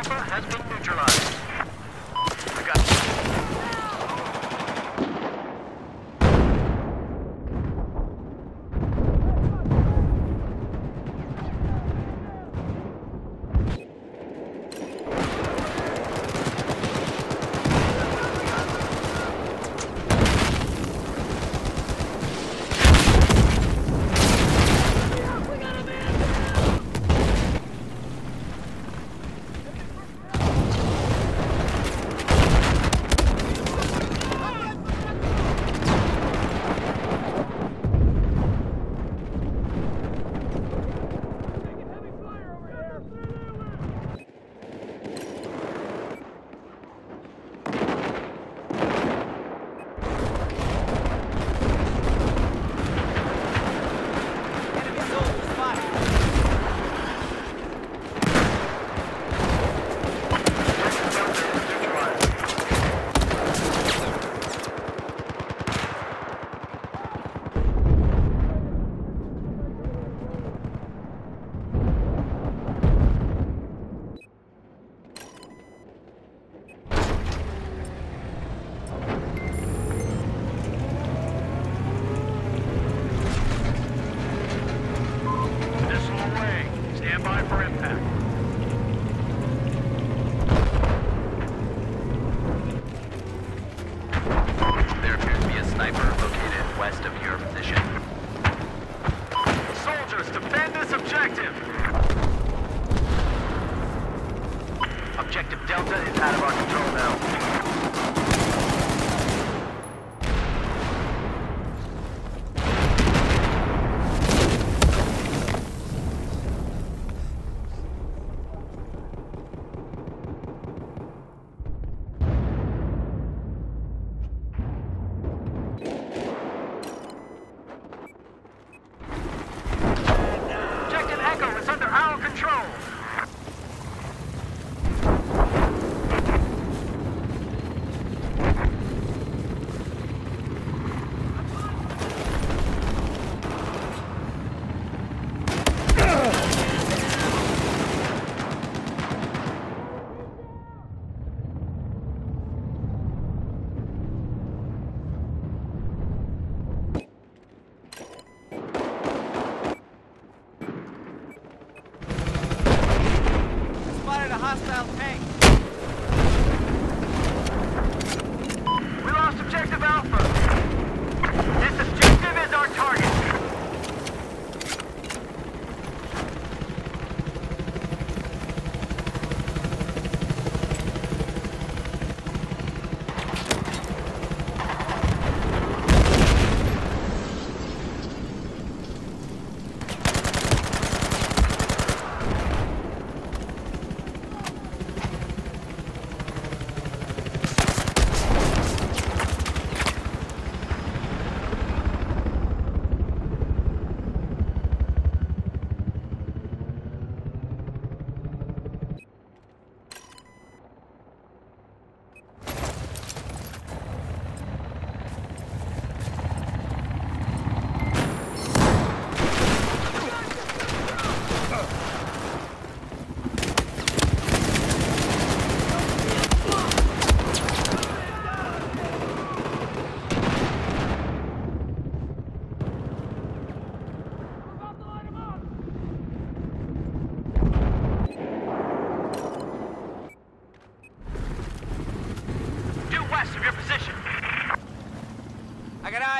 Alpha has been neutralized. Objective Delta is out of our control now.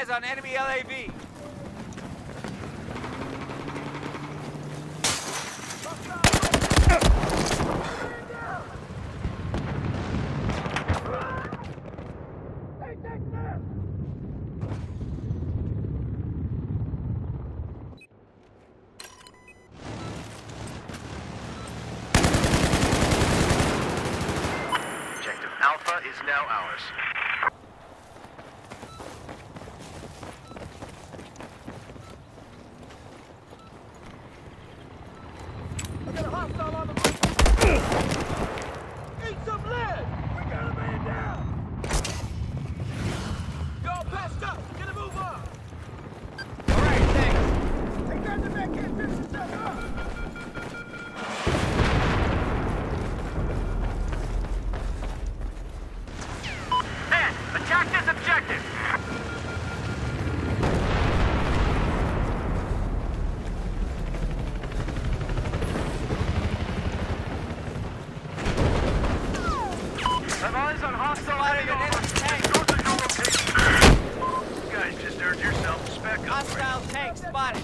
eyes on enemy LAV. Alpha is now ours. Have eyes on hostile tank. Guys, just earned yourself spec Hostile tank spotted.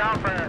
Alpha.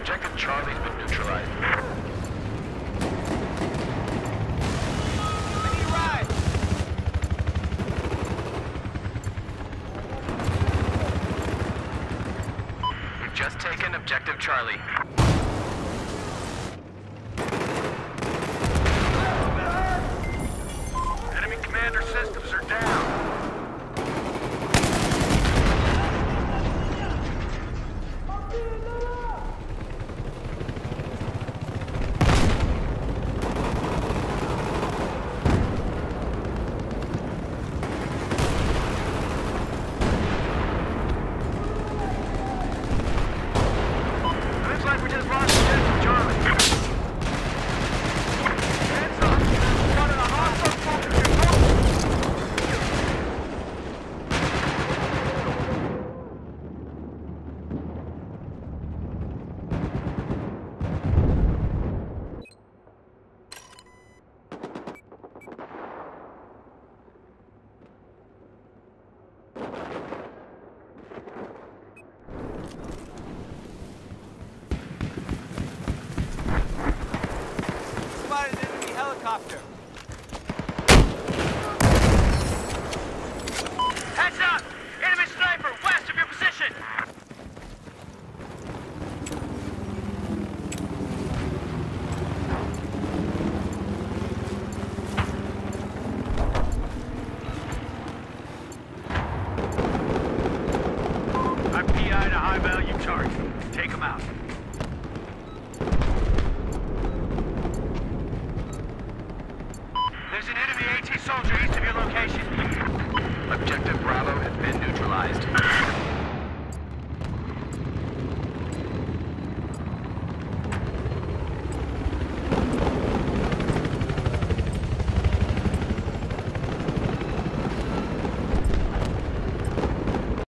Objective Charlie's been neutralized. We've just taken Objective Charlie. Helicopter. Heads up! Enemy sniper west of your position! Objective Bravo has been neutralized.